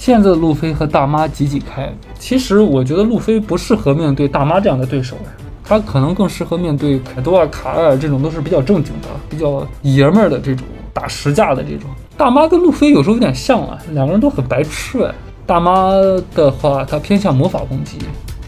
现在的路飞和大妈挤挤开，其实我觉得路飞不适合面对大妈这样的对手哎，他可能更适合面对凯多啊、卡尔这种都是比较正经的、比较爷们儿的这种打实架的这种。大妈跟路飞有时候有点像啊，两个人都很白痴哎。大妈的话，她偏向魔法攻击；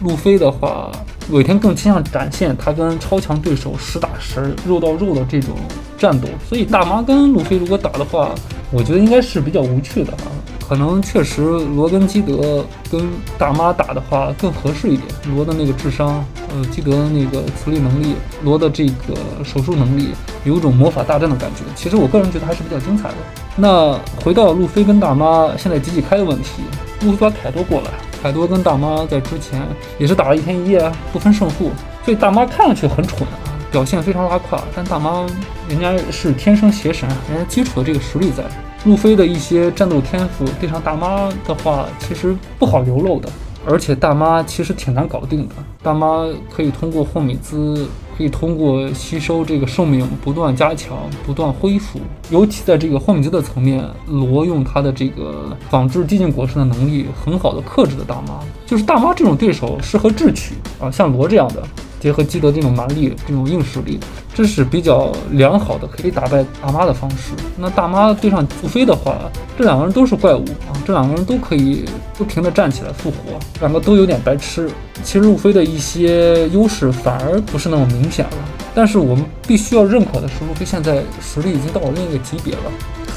路飞的话，尾田更倾向展现他跟超强对手实打实、肉到肉的这种战斗。所以大妈跟路飞如果打的话，我觉得应该是比较无趣的啊。可能确实罗跟基德跟大妈打的话更合适一点。罗的那个智商，呃，基德的那个磁力能力，罗的这个手术能力，有种魔法大战的感觉。其实我个人觉得还是比较精彩的。那回到路飞跟大妈现在几几开的问题，路飞把凯多过来，凯多跟大妈在之前也是打了一天一夜，不分胜负，所以大妈看上去很蠢啊，表现非常拉胯。但大妈人家是天生邪神，人家基础的这个实力在。路飞的一些战斗天赋对上大妈的话，其实不好流露的，而且大妈其实挺难搞定的。大妈可以通过霍米兹，可以通过吸收这个寿命不断加强、不断恢复。尤其在这个霍米兹的层面，罗用他的这个仿制激进果实的能力，很好的克制了大妈。就是大妈这种对手适合智取啊，像罗这样的。结合基德这种蛮力、这种硬实力，这是比较良好的可以打败大妈的方式。那大妈对上路飞的话，这两个人都是怪物啊，这两个人都可以不停的站起来复活，两个都有点白痴。其实路飞的一些优势反而不是那么明显了，但是我们必须要认可的是，路飞现在实力已经到了另一个级别了，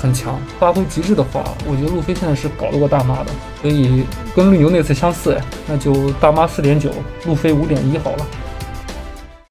很强。发挥极致的话，我觉得路飞现在是搞得过大妈的，所以跟绿牛那次相似，那就大妈四点九，路飞五点一好了。